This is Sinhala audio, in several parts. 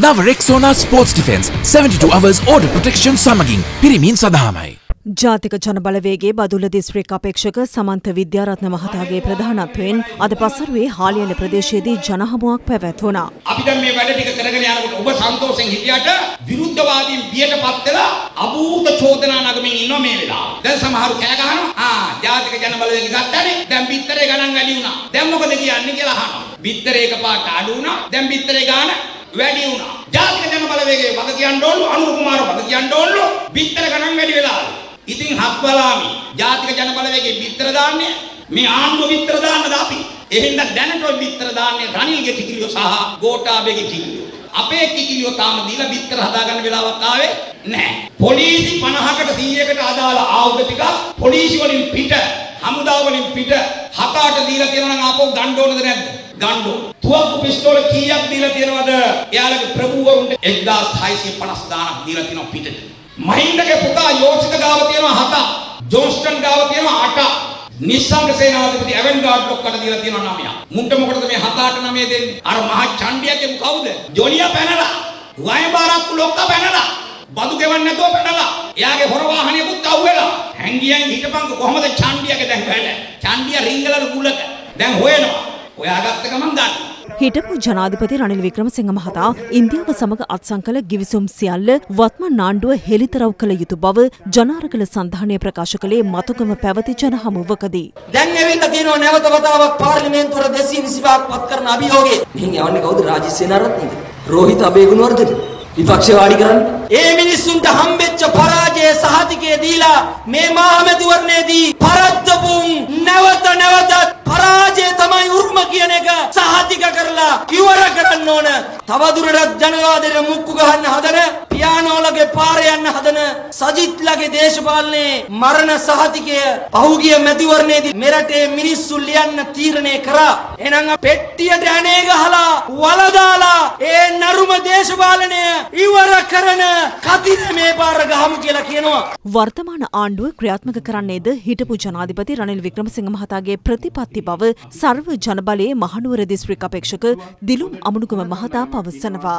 නව Rexona sport defence 72 hours order protection සමගින් පිරිමින් සඳහාමයි. ජාතික ජනබලවේගේ බදුල්ල දිස්ත්‍රික් අපේක්ෂක සමන්ත විද්‍යාරත්න මහතාගේ ප්‍රධානත්වයෙන් අද පසරුවේ හාලියල ප්‍රදේශයේදී ජනහමුවක් පැවැත්වුණා. අපි දැන් මේ වැඩ ටික කරගෙන යනකොට ඔබ සන්තෝෂෙන් හිටියට විරුද්ධවාදීන් බියට පත් වෙලා අභූත චෝදනා නගමින් ඉන්නවා මේ වෙලාව. දැන් සමහරු කෑ ගහනවා ආ ජාතික ජනබලවේගය ගත්තානේ දැන් බිත්තරේ ගණන් වැඩි වුණා. දැන් මොකද කියන්නේ කියලා අහනවා. බිත්තරේ එකපාරට අඩු වුණා. දැන් බිත්තරේ ගාන වැඩි වුණා. ජාතික ජනබලවේගයේ වග කියන්න ඕනලු අනුර කුමාර වග කියන්න ඕනලු බිත්තර ගණන් වැඩි වෙලාලු. ඉතින් හත්වලාමි ජාතික ජනබලවේගයේ බිත්තර දාන්නේ මේ ආණ්ඩුව බිත්තර දාන්නද අපි? එහෙනම් දැනට ඔය බිත්තර දාන්නේ රනිල්ගේ ටිකිලියෝ සහ ගෝඨාභයගේ ටිකිලියෝ. අපේ ටිකිලියෝ තාම දීලා බිත්තර හදාගන්න වෙලාවක් ආවේ නැහැ. පොලිසි 50කට 100කට අදාළ ආයුධ ටික පොලිසි වලින් පිට හමුදා වලින් පිට හතට දීලා තියෙනවා නම් ආපහු ගන්න ඕනද නැද්ද? ගන්න ඕන. තුවක්කු පිස්තෝල කීයක් දීලා තියෙනවද? එයාලගේ ප්‍රභූවරුන්ට 1650 දානක් දීලා තියෙනවා පිටට. මහින්දගේ පුතා යෝෂිත ගාව තියෙනවා හතක්. ජෝස්ටන් ගාව තියෙනවා අටක්. නිස්සංග සේනාධිපති ඇවෙන්ගාඩ් ලොක්කට දීලා තියෙනවා නමයක්. මුන්ට මොකටද මේ හත අට නමය දෙන්නේ? අර මහා චණ්ඩියගේ කවුද? ජොනියා පැනලා. වයඹාරක්කු ලොක්ක පැනලා. බදු ගෙවන්න නැතුව පැනලා. එයාගේ හොර වාහනයකුත් අහුවෙලා. හැංගියන් හිටපන්ක කොහමද චණ්ඩියගේ දැන් වැඩ? චණ්ඩිය රිංගලන ගුලක. දැන් හොයනවා. ඔයාගත්ත ගමන් ගන්න. හිටපු ජනාධිපති රනිල් වික්‍රමසිංහ මහතා ඉන්දියාව සමග අත්සන් කළ ගිවිසුම් සියල්ල වත්මන් නාණ්ඩුව හෙළිතරව් කළ යුතු බව ජනාරකල සන්ධානය ප්‍රකාශ කළේ මතුකම පැවති ජනහමුවකදී. දැන් ඇවිල්ලා තියෙනවා නැවත වතාවක් පාර්ලිමේන්තුවට 225ක් පත් කරන අභියෝගය. මෙහෙන් යවන්නේ කවුද? රාජිත් සේනාරත්නද? රෝහිත අබේගුණවර්ධන. විපක්ෂේ වාඩි කරන්න. ඒ මිනිස්සුන්ට හම්බෙච්ච පරාජය සහතිකය දීලා මේ මහමැතිවරණයේදී පරද්දපුන් නැවත නැවතත් පරාජය තමයි උරුම කියන එක සහතික කරලා ඉවර කරන්න ඕන. තවදුරටත් ජනවාදයට මුක්කු ගහන්න හදන පියානෝලගේ පාර යන්න හදන සජිත්ලගේ දේශපාලනයේ මරණ සහතිකය පහුගිය මැතිවරණයේදී මෙරටේ මිනිස්සු ලියන්න තීරණය කරා. එහෙනම් පෙට්ටියට ඇනේ ගහලා වලදාලා ඒ නරුම දේශපාලනය ඉවර කරන කතිර මේ පාර ගහමු කියලා කියනවා. වර්තමාන ආණ්ඩුව ක්‍රියාත්මක කරන්නේද හිටපු ජනාධිපති රනිල් වික්‍රමසිංහ මහතාගේ ප්‍රතිපත්ති බව සර්ව ජනබලයේ මහනුවර දිස්ත්‍රික් අපේක්ෂක දිලුම් අමනුගම මහතා පවසනවා.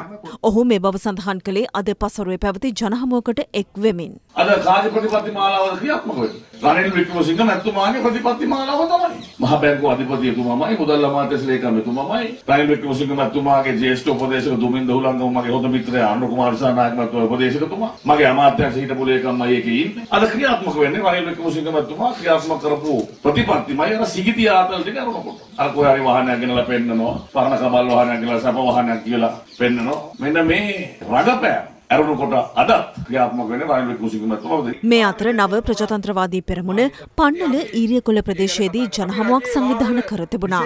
ඔහු මේ බව සඳහන් කළේ අද පසරුවේ පැවති ජනහමුවකට එක් වෙමින්. අද කාර්ය ප්‍රතිපත්ති මාලාවල ක්‍රියාත්මක වෙන්නේ. රනිල් වික්‍රමසිංහ මැතිතුමාගේ ප්‍රතිපත්ති මාලාව තමයි. මහ බැංකුව අධිපතිතුමාමයි මුදල් අමාත්‍ය ලේකම්තුමාමයි රනිල් වික්‍රමසිංහ මැතිතුමාගේ ජ්‍යෙෂ්ඨ උපදේශක දුමින්ද හුලංගම මගේ හොඳ මිත්‍රයා අනුර කුමාර සානායක මැතිතුමා උපදේශකතුමා මගේ අමාත්‍යංශ හිටපු ලේකම්මයි ඒකේ ඉන්නේ. අද ක්‍රියාත්මක වෙන්නේ රනිල් වික්‍රමසිංහ මැතිතුමා ක්‍රියාත්මක කරපු ප්‍රතිපත්තිමයි අර සිගිති ආතල් ටික අරනකොට. අර කොහේ හරි වාහනයක් ගෙනලා පෙන්නනවා. පරණ කබල් වාහනයක් ගෙනලා සප වාහනයක් කියලා පෙන්නනවා. මෙන්න මේ රඟපෑම ඇරුණුකොට අදත් ක්‍රියාත්මක වෙන රනිල් වික්‍රමසිංහ මැතිතුමා මේ අතර නව ප්‍රජාතන්ත්‍රවාදී පෙරමුණ පන්නල ඊරියකොළ ප්‍රදේශයේදී ජනහමුවක් සංවිධාන කර තිබුණා.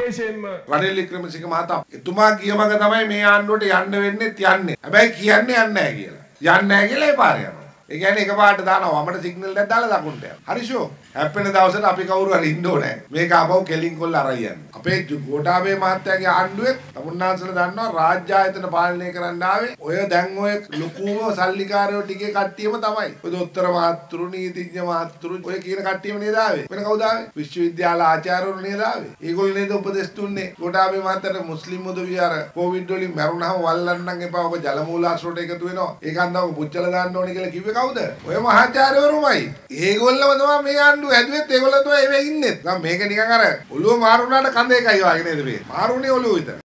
රනිල් වික්‍රමසිංහ මහතා එතුමා ගිය මග තමයි මේ ආණ්ඩුවට යන්න වෙන්නේ යන්නේ. හැබැයි කියන්නේ යන්නේ නැහැ කියලා. යන්නේ නැහැ කියලා ඒ පාර යනවා. ඒ කියන්නේ එකපාරට දානවා වමට සිග්නල් එකක් දාලා දකුණට යනවා. හරි ෂෝ. හැප්පෙන දවසට අපි කවුරු හරි ඉන්න ඕනේ. මේක ආපහු කෙලින් කොල්ල අරන් යන්නේ. අපේ ගෝඨාභය මහත්තයාගේ ආණ්ඩුවේ තමුන්නාන්සලා දන්නවා රාජ්‍ය ආයතන පාලනය කරන්න ආවේ ඔය දැන් ඔය ලොකුම සල්ලිකාරයෝ ටිකේ කට්ටියම තමයි. ඔය දොස්තර මහත්තුරු නීතිඥ මහත්තුරු ඔය කියන කට්ටියම නේද ආවේ. වෙන කවුද ආවේ? විශ්වවිද්‍යාල ආචාර්යවරු නේද ආවේ. ඒගොල්ලෝ නේද උපදෙස් දුන්නේ. ගෝඨාභය මහත්තයාට මුස්ලිම් උදවිය අර කොවිඩ් වලින් මැරුණාම වල්ලන්නම් එපා. ඔබ ජල මූලාශ්‍රයට එකතු වෙනවා. ඒක හන්දා ඔබ පුච්චලා දාන්න ඕනේ කියලා කිව්වේ කවුද? ඔය මහාචාර්යවරුමයි. ඒගොල්ලම තමයි මේ ආණ්ඩුව හැදුවෙත් ඒගොල්ලෝ තමයි එමේ ඉන්නේ. නම් මේක නිකන් අර ඔළුව මාරු වුණාට කඳ එකයි වගේ නේද මේ. මාරුනේ ඔළුව විතර.